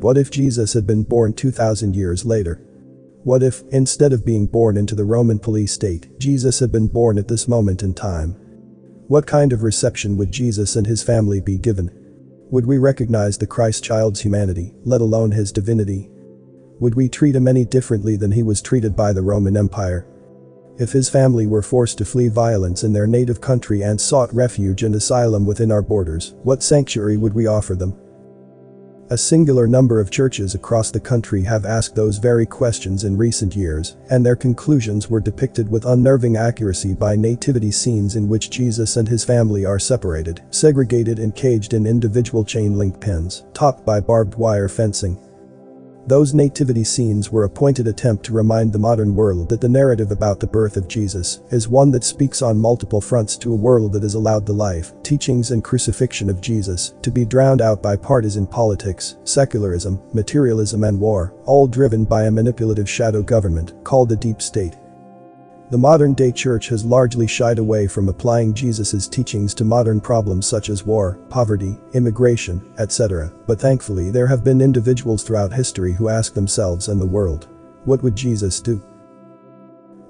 What if Jesus had been born 2000 years later? What if, instead of being born into the Roman police state, Jesus had been born at this moment in time? What kind of reception would Jesus and his family be given? Would we recognize the Christ child's humanity, let alone his divinity? Would we treat him any differently than he was treated by the Roman Empire? If his family were forced to flee violence in their native country and sought refuge and asylum within our borders, what sanctuary would we offer them? A singular number of churches across the country have asked those very questions in recent years, and their conclusions were depicted with unnerving accuracy by nativity scenes in which Jesus and his family are separated, segregated and caged in individual chain-link pens, topped by barbed wire fencing. Those nativity scenes were a pointed attempt to remind the modern world that the narrative about the birth of Jesus is one that speaks on multiple fronts to a world that has allowed the life, teachings and crucifixion of Jesus to be drowned out by partisan politics, secularism, materialism and war, all driven by a manipulative shadow government called the deep state. The modern-day church has largely shied away from applying Jesus' teachings to modern problems such as war, poverty, immigration, etc., but thankfully there have been individuals throughout history who ask themselves and the world, what would Jesus do?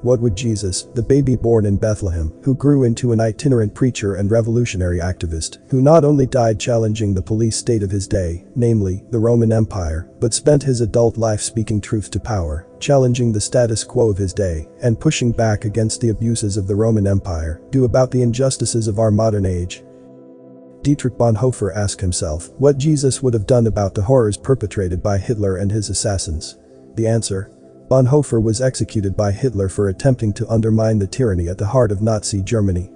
What would Jesus, the baby born in Bethlehem, who grew into an itinerant preacher and revolutionary activist, who not only died challenging the police state of his day, namely, the Roman Empire, but spent his adult life speaking truth to power, challenging the status quo of his day, and pushing back against the abuses of the Roman Empire, do about the injustices of our modern age? Dietrich Bonhoeffer asked himself what Jesus would have done about the horrors perpetrated by Hitler and his assassins. The answer, Bonhoeffer was executed by Hitler for attempting to undermine the tyranny at the heart of Nazi Germany.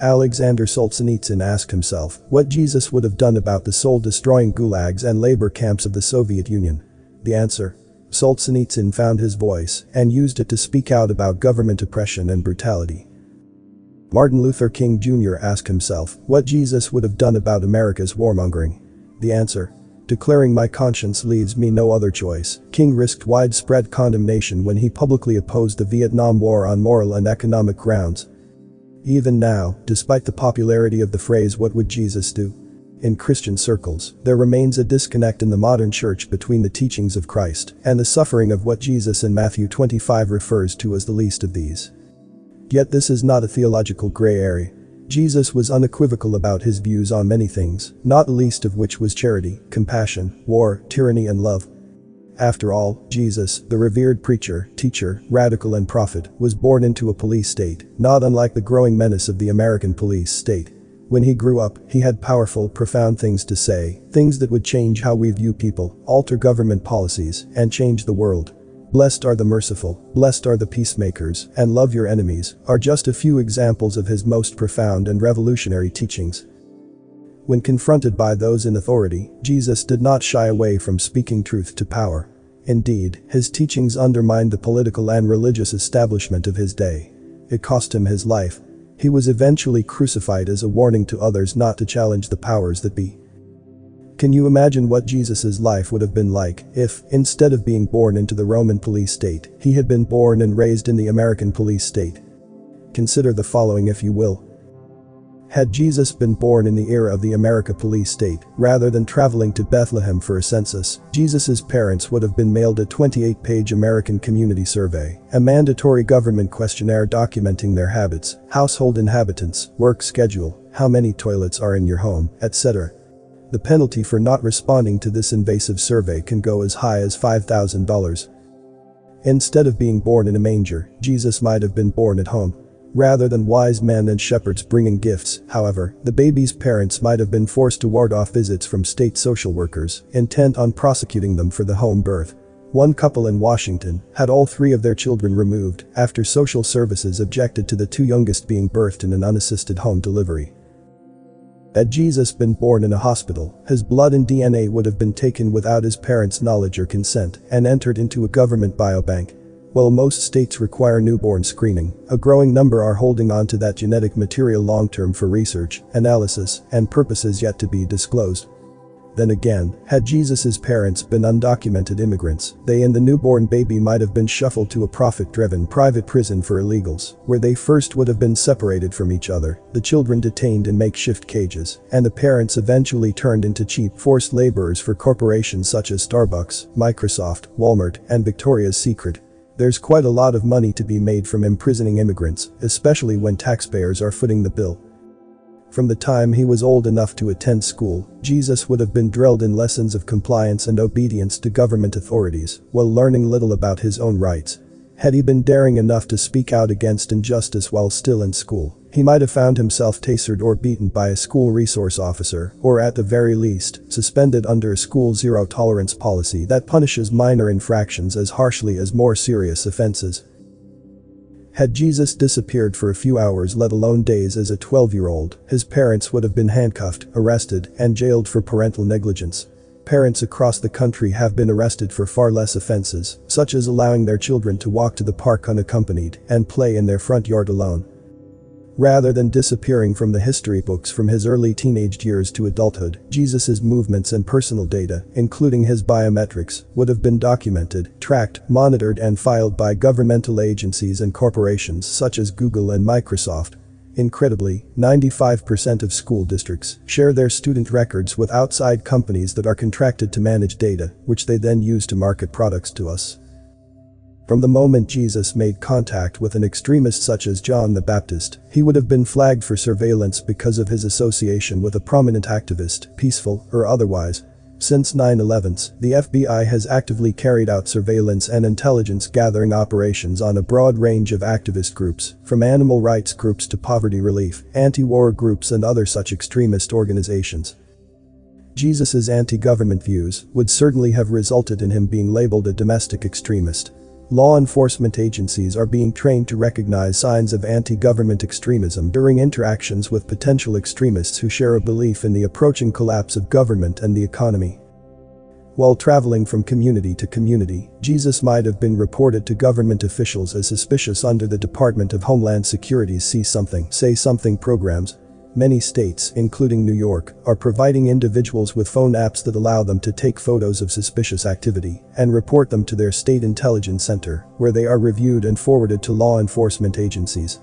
Alexander Solzhenitsyn asked himself what Jesus would have done about the soul-destroying gulags and labor camps of the Soviet Union. The answer? Solzhenitsyn found his voice and used it to speak out about government oppression and brutality. Martin Luther King Jr. asked himself what Jesus would have done about America's warmongering. The answer? Declaring my conscience leaves me no other choice, King risked widespread condemnation when he publicly opposed the Vietnam War on moral and economic grounds. Even now, despite the popularity of the phrase what would Jesus do? In Christian circles, there remains a disconnect in the modern church between the teachings of Christ and the suffering of what Jesus in Matthew 25 refers to as the least of these. Yet this is not a theological gray area. Jesus was unequivocal about his views on many things, not least of which was charity, compassion, war, tyranny and love. After all, Jesus, the revered preacher, teacher, radical and prophet, was born into a police state, not unlike the growing menace of the American police state. When he grew up, he had powerful, profound things to say, things that would change how we view people, alter government policies, and change the world. Blessed are the merciful, blessed are the peacemakers, and love your enemies, are just a few examples of his most profound and revolutionary teachings. When confronted by those in authority, Jesus did not shy away from speaking truth to power. Indeed, his teachings undermined the political and religious establishment of his day. It cost him his life. He was eventually crucified as a warning to others not to challenge the powers that be. Can you imagine what Jesus' life would have been like if, instead of being born into the Roman police state, he had been born and raised in the American police state? Consider the following if you will. Had Jesus been born in the era of the America police state, rather than traveling to Bethlehem for a census, Jesus' parents would have been mailed a 28-page American community survey, a mandatory government questionnaire documenting their habits, household inhabitants, work schedule, how many toilets are in your home, etc. The penalty for not responding to this invasive survey can go as high as $5,000. Instead of being born in a manger, Jesus might have been born at home. Rather than wise men and shepherds bringing gifts, however, the baby's parents might have been forced to ward off visits from state social workers, intent on prosecuting them for the home birth. One couple in Washington had all three of their children removed after social services objected to the two youngest being birthed in an unassisted home delivery. Had Jesus been born in a hospital, his blood and DNA would have been taken without his parents' knowledge or consent and entered into a government biobank. While most states require newborn screening, a growing number are holding on to that genetic material long-term for research, analysis, and purposes yet to be disclosed. Then again, had Jesus's parents been undocumented immigrants, they and the newborn baby might have been shuffled to a profit-driven private prison for illegals, where they first would have been separated from each other, the children detained in makeshift cages, and the parents eventually turned into cheap forced laborers for corporations such as Starbucks, Microsoft, Walmart, and Victoria's Secret. There's quite a lot of money to be made from imprisoning immigrants, especially when taxpayers are footing the bill. From the time he was old enough to attend school, Jesus would have been drilled in lessons of compliance and obedience to government authorities, while learning little about his own rights. Had he been daring enough to speak out against injustice while still in school, he might have found himself tasered or beaten by a school resource officer, or at the very least, suspended under a school zero-tolerance policy that punishes minor infractions as harshly as more serious offenses. Had Jesus disappeared for a few hours let alone days as a 12-year-old, his parents would have been handcuffed, arrested, and jailed for parental negligence. Parents across the country have been arrested for far less offenses, such as allowing their children to walk to the park unaccompanied and play in their front yard alone. Rather than disappearing from the history books from his early teenage years to adulthood, Jesus's movements and personal data, including his biometrics, would have been documented, tracked, monitored and filed by governmental agencies and corporations such as Google and Microsoft. Incredibly, 95% of school districts share their student records with outside companies that are contracted to manage data, which they then use to market products to us. From the moment Jesus made contact with an extremist such as John the Baptist, he would have been flagged for surveillance because of his association with a prominent activist, peaceful or otherwise. Since 9-11, the FBI has actively carried out surveillance and intelligence gathering operations on a broad range of activist groups, from animal rights groups to poverty relief, anti-war groups and other such extremist organizations. Jesus's anti-government views would certainly have resulted in him being labeled a domestic extremist. Law enforcement agencies are being trained to recognize signs of anti-government extremism during interactions with potential extremists who share a belief in the approaching collapse of government and the economy. While traveling from community to community, Jesus might have been reported to government officials as suspicious under the Department of Homeland Security's See Something, Say Something programs, Many states, including New York, are providing individuals with phone apps that allow them to take photos of suspicious activity and report them to their state intelligence center, where they are reviewed and forwarded to law enforcement agencies.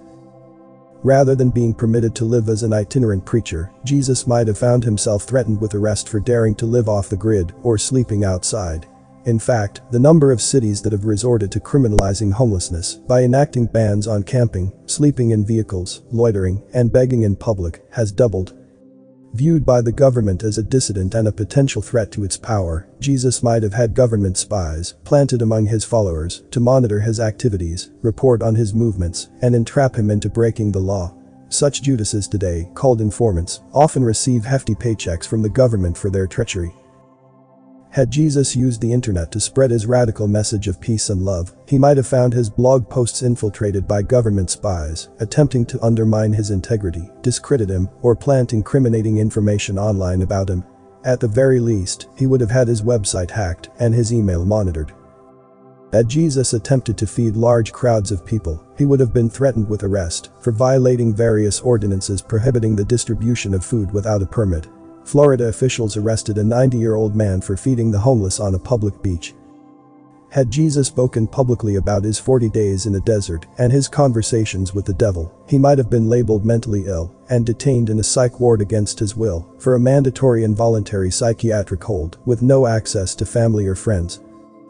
Rather than being permitted to live as an itinerant preacher, Jesus might have found himself threatened with arrest for daring to live off the grid or sleeping outside. In fact, the number of cities that have resorted to criminalizing homelessness by enacting bans on camping, sleeping in vehicles, loitering, and begging in public has doubled. Viewed by the government as a dissident and a potential threat to its power, Jesus might have had government spies planted among his followers to monitor his activities, report on his movements, and entrap him into breaking the law. Such Judases today, called informants, often receive hefty paychecks from the government for their treachery. Had Jesus used the internet to spread his radical message of peace and love, he might have found his blog posts infiltrated by government spies, attempting to undermine his integrity, discredit him, or plant incriminating information online about him. At the very least, he would have had his website hacked and his email monitored. Had Jesus attempted to feed large crowds of people, he would have been threatened with arrest for violating various ordinances prohibiting the distribution of food without a permit Florida officials arrested a 90-year-old man for feeding the homeless on a public beach. Had Jesus spoken publicly about his 40 days in the desert and his conversations with the devil, he might have been labeled mentally ill and detained in a psych ward against his will for a mandatory involuntary psychiatric hold with no access to family or friends.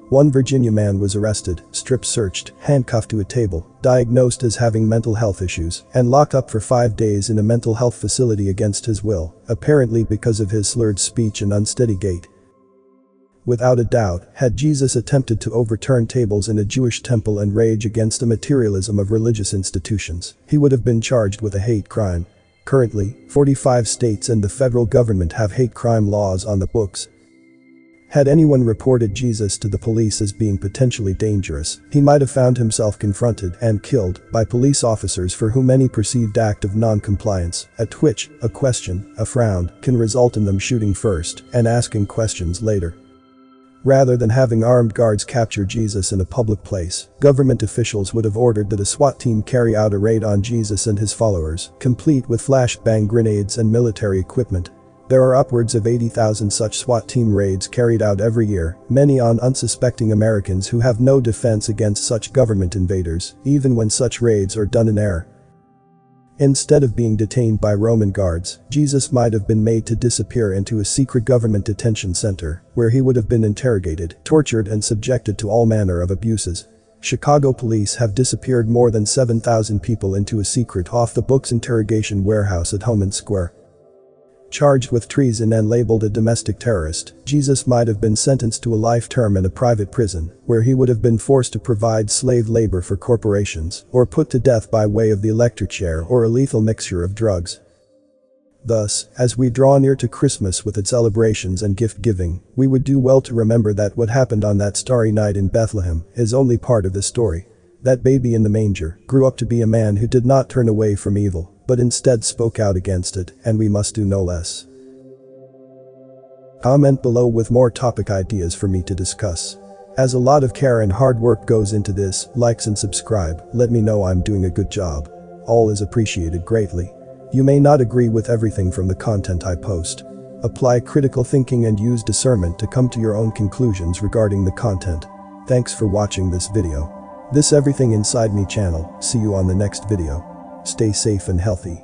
One Virginia man was arrested, strip searched, handcuffed to a table, diagnosed as having mental health issues, and locked up for five days in a mental health facility against his will, apparently because of his slurred speech and unsteady gait. Without a doubt, had Jesus attempted to overturn tables in a Jewish temple and rage against the materialism of religious institutions, he would have been charged with a hate crime. Currently, 45 states and the federal government have hate crime laws on the books, had anyone reported Jesus to the police as being potentially dangerous, he might have found himself confronted and killed by police officers for whom any perceived act of non-compliance, a twitch, a question, a frown, can result in them shooting first and asking questions later. Rather than having armed guards capture Jesus in a public place, government officials would have ordered that a SWAT team carry out a raid on Jesus and his followers, complete with flashbang grenades and military equipment There are upwards of 80,000 such SWAT team raids carried out every year, many on unsuspecting Americans who have no defense against such government invaders, even when such raids are done in air. Instead of being detained by Roman guards, Jesus might have been made to disappear into a secret government detention center, where he would have been interrogated, tortured and subjected to all manner of abuses. Chicago police have disappeared more than 7,000 people into a secret off-the-books interrogation warehouse at Homan Square. Charged with treason and labeled a domestic terrorist, Jesus might have been sentenced to a life term in a private prison, where he would have been forced to provide slave labor for corporations, or put to death by way of the electric chair or a lethal mixture of drugs. Thus, as we draw near to Christmas with its celebrations and gift-giving, we would do well to remember that what happened on that starry night in Bethlehem is only part of the story. That baby in the manger grew up to be a man who did not turn away from evil, but instead spoke out against it, and we must do no less. Comment below with more topic ideas for me to discuss. As a lot of care and hard work goes into this, likes and subscribe, let me know I'm doing a good job. All is appreciated greatly. You may not agree with everything from the content I post. Apply critical thinking and use discernment to come to your own conclusions regarding the content. Thanks for watching this video. This Everything Inside Me channel, see you on the next video. Stay safe and healthy.